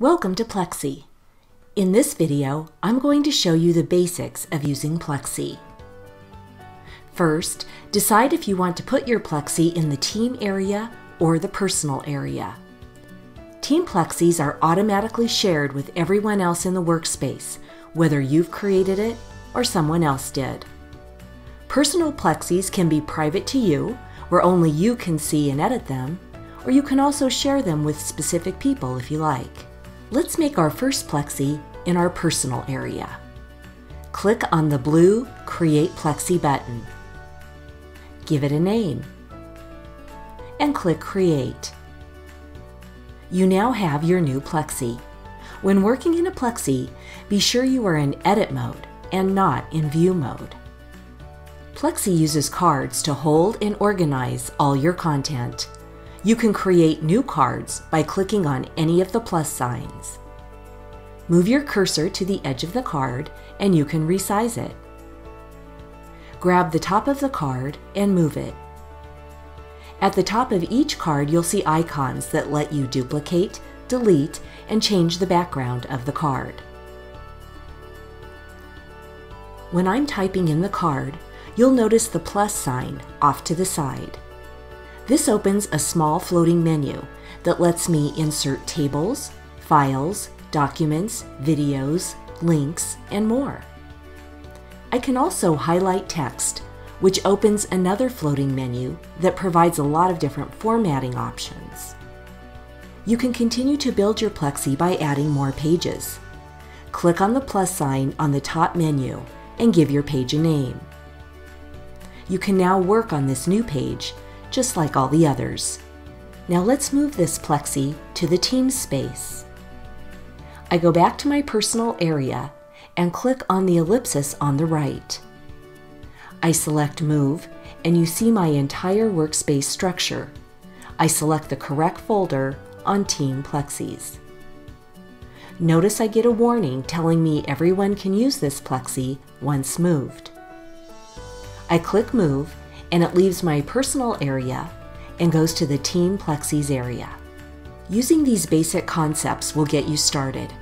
Welcome to Plexie. In this video, I'm going to show you the basics of using Plexie. First, decide if you want to put your Plexie in the team area or the personal area. Team Plexies are automatically shared with everyone else in the workspace, whether you've created it or someone else did. Personal Plexies can be private to you, where only you can see and edit them, or you can also share them with specific people if you like. Let's make our first Plexie in our personal area. Click on the blue Create Plexie button. Give it a name. And click Create. You now have your new Plexie. When working in a Plexie, be sure you are in Edit mode and not in View mode. Plexie uses cards to hold and organize all your content. You can create new cards by clicking on any of the plus signs. Move your cursor to the edge of the card and you can resize it. Grab the top of the card and move it. At the top of each card, you'll see icons that let you duplicate, delete, and change the background of the card. When I'm typing in the card, you'll notice the plus sign off to the side. This opens a small floating menu that lets me insert tables, files, documents, videos, links, and more. I can also highlight text, which opens another floating menu that provides a lot of different formatting options. You can continue to build your Plexie by adding more pages. Click on the plus sign on the top menu and give your page a name. You can now work on this new page just like all the others. Now let's move this plexie to the team space. I go back to my personal area and click on the ellipsis on the right. I select Move and you see my entire workspace structure. I select the correct folder on Team Plexies. Notice I get a warning telling me everyone can use this Plexie once moved. I click Move and it leaves my personal area and goes to the Team Plexies area. Using these basic concepts will get you started.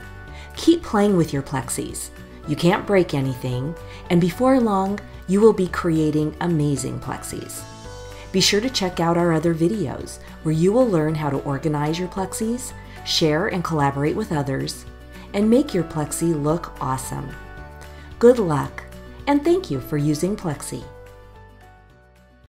Keep playing with your Plexies. You can't break anything, and before long, you will be creating amazing Plexies. Be sure to check out our other videos where you will learn how to organize your Plexies, share and collaborate with others, and make your Plexie look awesome. Good luck, and thank you for using Plexie.